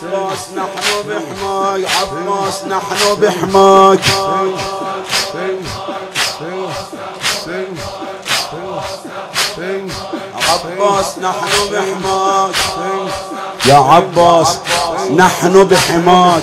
عباس نحن بحماك عباس نحن بحماك عباس نحن بحماك.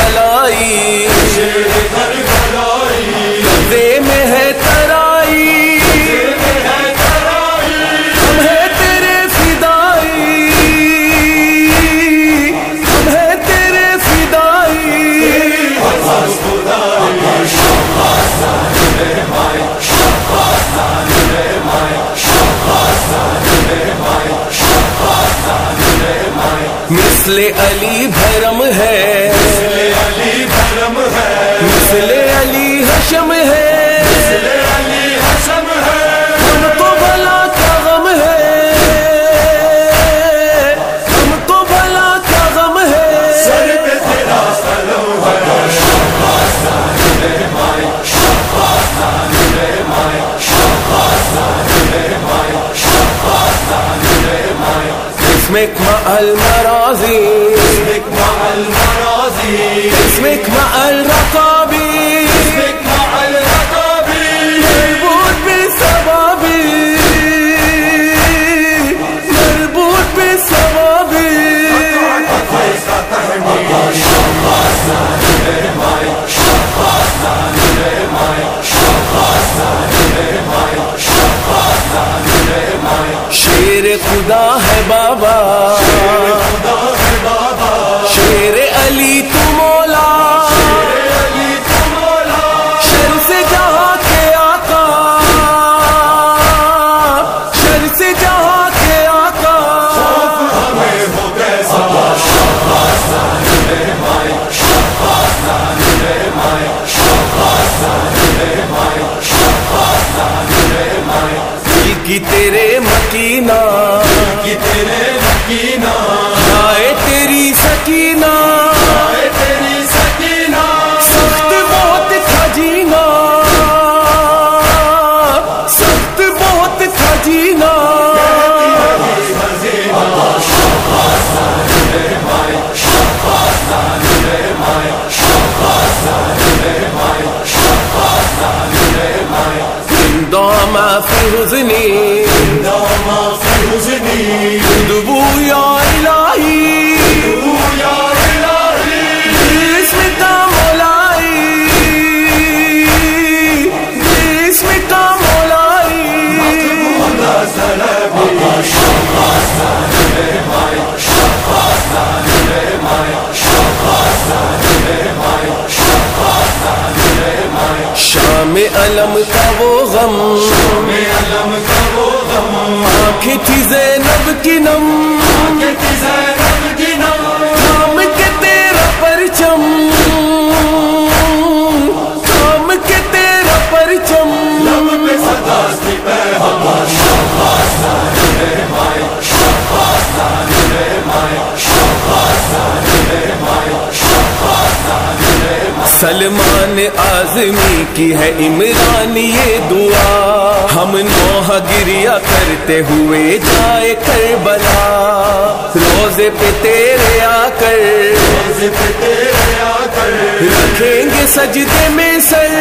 مثل علی بھرم ہے۔ مثل علی حشم ہے۔ ہم کو بلا کا غم ہے۔ ہم کو بلا کا غم ہے۔ اسمك مع المراضي اسمك مع الرقابي. مربوط بسبابي. مربوط بسبابي. شیر خدا ہے بابا. شیر باسمك مولاي شام علم کا وہ غم آنکھیں تھی زینب کی نم۔ سلمان آزمی کی ہے عمران یہ دعا۔ ہم نوح گریا کرتے ہوئے جائے کر بلا روزے پہ تیرے آ کر رکھیں گے سجدے میں سر۔